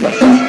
super.